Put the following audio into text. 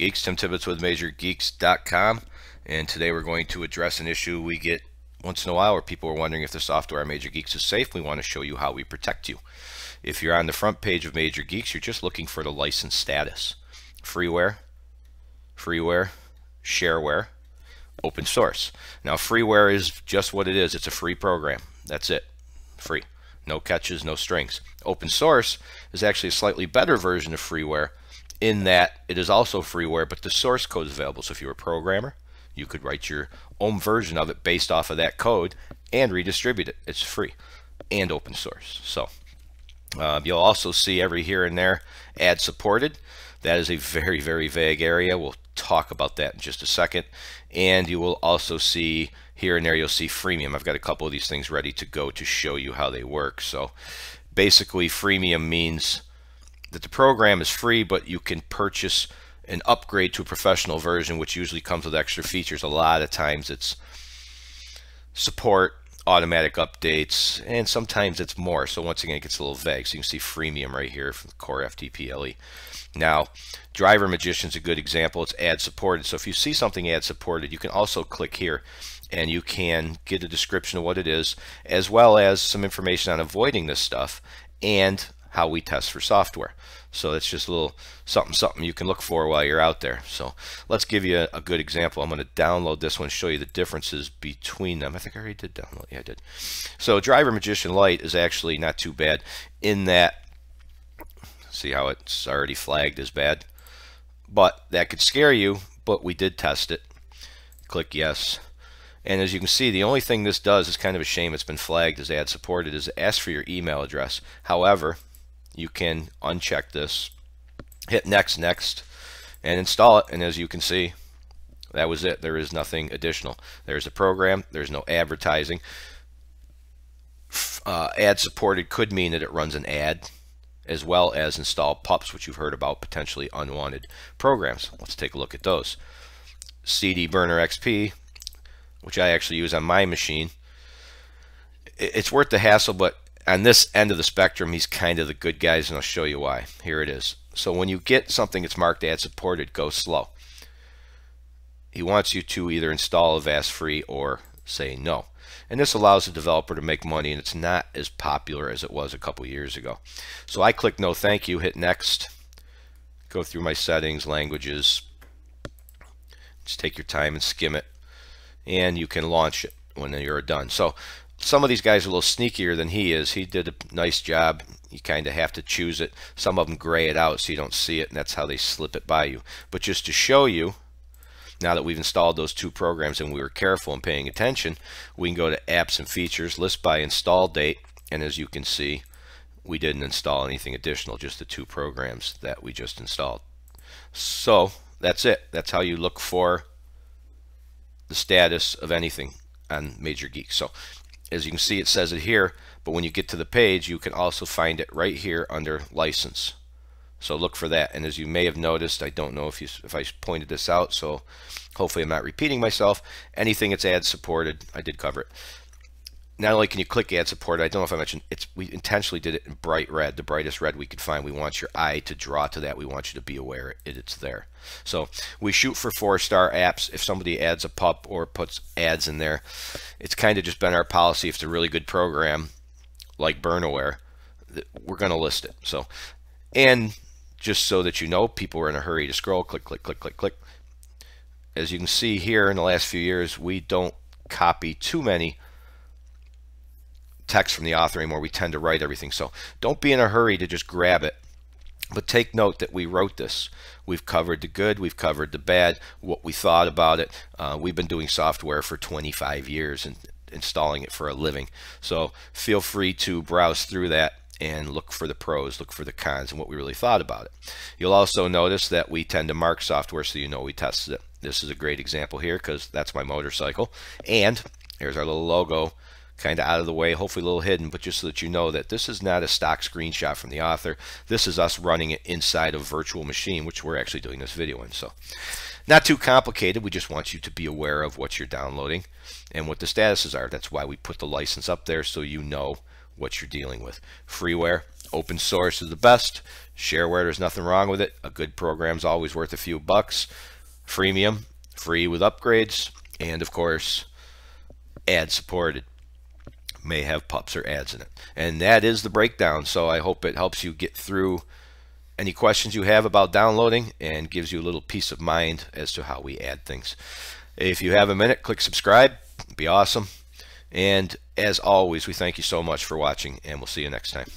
Geeks? Tim Tibbetts with MajorGeeks.com, and today we're going to address an issue we get once in a while where people are wondering if the software on Major Geeks is safe. We want to show you how we protect you. If you're on the front page of Major Geeks, you're just looking for the license status. Freeware, freeware, shareware, open source. Now freeware is just what it is. It's a free program. That's it. Free. No catches, no strings. Open source is actually a slightly better version of freeware in that it is also freeware, but the source code is available. So if you're a programmer, you could write your own version of it based off of that code and redistribute it. It's free and open source. So uh, you'll also see every here and there ad supported. That is a very, very vague area. We'll talk about that in just a second. And you will also see here and there, you'll see freemium. I've got a couple of these things ready to go to show you how they work. So basically, freemium means that the program is free, but you can purchase an upgrade to a professional version, which usually comes with extra features. A lot of times it's support, automatic updates, and sometimes it's more. So once again, it gets a little vague. So you can see freemium right here from Core FTP LE. Now, Driver Magician is a good example. It's ad supported. So if you see something ad supported, you can also click here and you can get a description of what it is, as well as some information on avoiding this stuff and how we test for software. So it's just a little something something you can look for while you're out there. So let's give you a, a good example. I'm going to download this one show you the differences between them. I think I already did download. Yeah, I did. So Driver Magician Lite is actually not too bad in that see how it's already flagged as bad. But that could scare you, but we did test it. Click yes. And as you can see, the only thing this does is kind of a shame it's been flagged as ad supported is ask for your email address. However, you can uncheck this, hit next, next, and install it. And as you can see, that was it. There is nothing additional. There's a program. There's no advertising. Uh, ad supported could mean that it runs an ad as well as install pups, which you've heard about potentially unwanted programs. Let's take a look at those. CD Burner XP, which I actually use on my machine. It's worth the hassle, but on this end of the spectrum, he's kind of the good guys, and I'll show you why. Here it is. So when you get something that's marked ad supported, go slow. He wants you to either install Avast free or say no. And this allows the developer to make money, and it's not as popular as it was a couple years ago. So I click no thank you, hit next, go through my settings, languages, just take your time and skim it, and you can launch it when you're done. So some of these guys are a little sneakier than he is. He did a nice job. You kind of have to choose it. Some of them gray it out so you don't see it, and that's how they slip it by you. But just to show you, now that we've installed those two programs and we were careful in paying attention, we can go to Apps and Features, List by Install Date, and as you can see, we didn't install anything additional, just the two programs that we just installed. So that's it. That's how you look for the status of anything on Major Geek. So as you can see it says it here but when you get to the page you can also find it right here under license. So look for that. And as you may have noticed I don't know if you if I pointed this out so hopefully I'm not repeating myself anything that's ad supported I did cover it not only can you click ad support, I don't know if I mentioned it's we intentionally did it in bright red, the brightest red we could find. We want your eye to draw to that. We want you to be aware it, it's there. So we shoot for four star apps. If somebody adds a pup or puts ads in there, it's kind of just been our policy. If it's a really good program like Burnaware, we're going to list it. So, and just so that you know, people are in a hurry to scroll, click, click, click, click, click. As you can see here in the last few years, we don't copy too many text from the author anymore. We tend to write everything. So don't be in a hurry to just grab it. But take note that we wrote this. We've covered the good, we've covered the bad, what we thought about it. Uh, we've been doing software for 25 years and installing it for a living. So feel free to browse through that and look for the pros, look for the cons, and what we really thought about it. You'll also notice that we tend to mark software so you know we tested it. This is a great example here because that's my motorcycle. And here's our little logo kind of out of the way, hopefully a little hidden, but just so that you know that this is not a stock screenshot from the author. This is us running it inside a virtual machine, which we're actually doing this video in. So not too complicated. We just want you to be aware of what you're downloading and what the statuses are. That's why we put the license up there so you know what you're dealing with. Freeware, open source is the best. Shareware, there's nothing wrong with it. A good program's always worth a few bucks. Freemium, free with upgrades. And of course, ad supported may have pups or ads in it. And that is the breakdown. So I hope it helps you get through any questions you have about downloading and gives you a little peace of mind as to how we add things. If you have a minute, click subscribe. It'd be awesome. And as always, we thank you so much for watching and we'll see you next time.